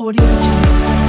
Audio Jungle.